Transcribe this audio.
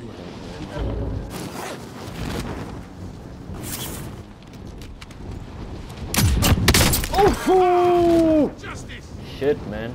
with you. Oh! Justice! Shit, man.